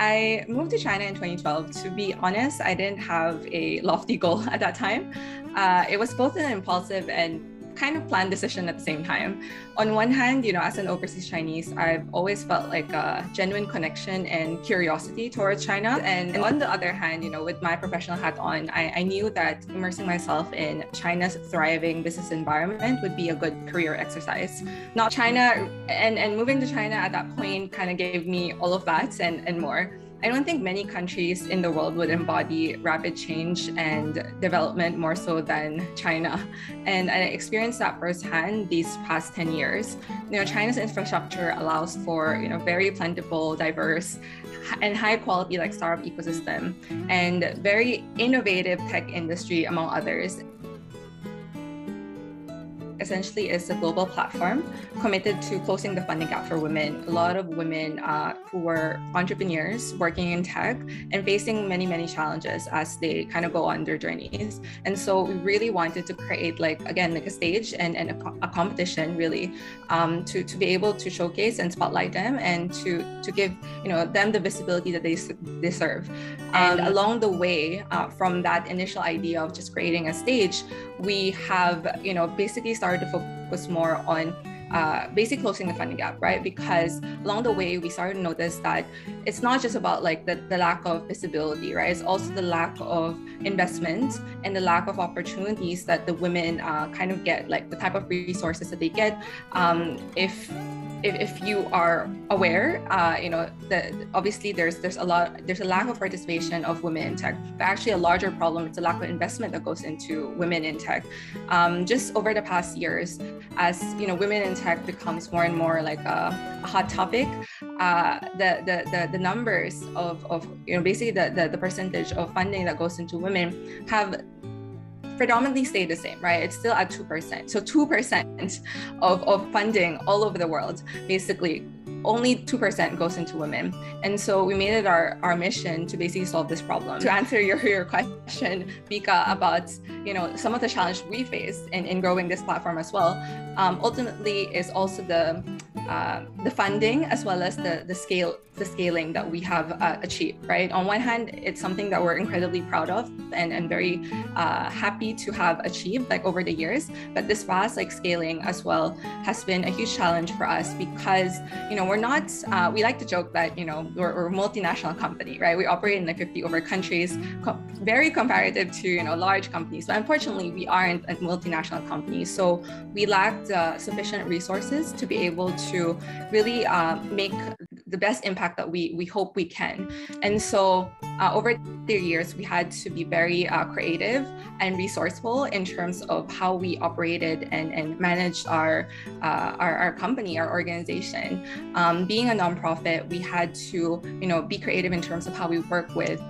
I moved to China in 2012. To be honest, I didn't have a lofty goal at that time. Uh, it was both an impulsive and kind of planned decision at the same time. On one hand, you know, as an overseas Chinese, I've always felt like a genuine connection and curiosity towards China. And, on the other hand, you know, with my professional hat on, I, I knew that immersing myself in China's thriving business environment would be a good career exercise. Not China, and, and moving to China at that point kind of gave me all of that and, and more. I don't think many countries in the world would embody rapid change and development more so than China. And I experienced that firsthand these past 10 years. You know, China's infrastructure allows for, you know, very plentiful, diverse, and high quality like startup ecosystem and very innovative tech industry among others essentially is a global platform committed to closing the funding gap for women. A lot of women uh, who were entrepreneurs working in tech and facing many, many challenges as they kind of go on their journeys. And so we really wanted to create like, again, like a stage and, and a, a competition really um, to, to be able to showcase and spotlight them and to, to give, you know, them the visibility that they deserve. And um, along the way, uh, from that initial idea of just creating a stage, we have, you know, basically started started to focus more on uh, basically closing the funding gap, right? Because along the way, we started to notice that it's not just about like the, the lack of visibility, right? It's also the lack of investment and the lack of opportunities that the women uh, kind of get, like the type of resources that they get. Um, if if, if you are aware, uh, you know, that obviously there's there's a lot there's a lack of participation of women in tech. But actually, a larger problem it's a lack of investment that goes into women in tech. Um, just over the past years, as you know, women in tech becomes more and more like a, a hot topic. Uh, the, the the the numbers of of you know basically the, the the percentage of funding that goes into women have predominantly stay the same, right? It's still at 2%. So 2% of, of funding all over the world basically only 2% goes into women. And so we made it our, our mission to basically solve this problem. To answer your, your question, Bika, about you know some of the challenges we face in, in growing this platform as well, um, ultimately is also the uh, the funding as well as the the scale the scaling that we have uh, achieved right? On one hand it's something that we're incredibly proud of and, and very uh, happy to have achieved like over the years. But this fast like scaling as well has been a huge challenge for us because you know we're not uh, we like to joke that you know we're, we're, a multinational company right? We operate in like 50 over countries co- very comparative to you know large companies. But unfortunately we aren't a multinational company. So we lacked uh, sufficient resources to be able to really uh, make the best impact that we we hope we can. And so uh, over the years, we had to be very uh, creative and resourceful in terms of how we operated and, and managed our, uh, our, our company, our organization. Um, being a nonprofit, we had to you know be creative in terms of how we work with.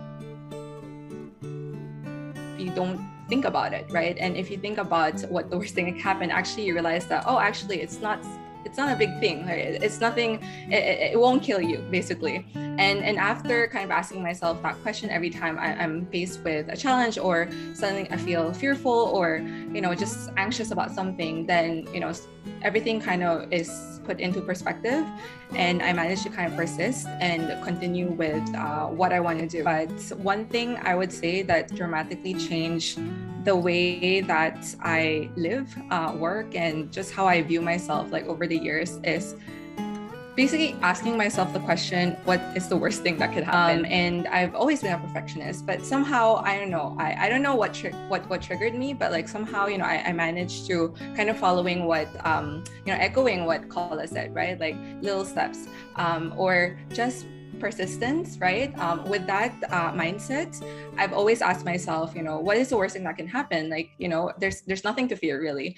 You don't think about it, right? And if you think about what the worst thing that can happen, actually you realize that oh, actually it's not it's not a big thing right? it's nothing it, it, won't kill you basically and and after kind of asking myself that question every time I, am faced with a challenge or suddenly i feel fearful or you know just anxious about something then you know everything kind of is put into perspective and i managed to kind of persist and continue with uh, what i want to do but one thing i would say that dramatically changed the way that I live, uh, work, and just how I view myself like over the years is basically asking myself the question, what is the worst thing that could happen? Um, and I've always been a perfectionist, but somehow I don't know. I, I don't know what tri- what what triggered me, but like somehow you know I, I managed to kind of following what um, you know echoing what Kala said, right? Like little steps, um, or just persistence, right? Um, with that uh, mindset, I've always asked myself, you know, what is the worst thing that can happen? Like, you know, there's there's nothing to fear really.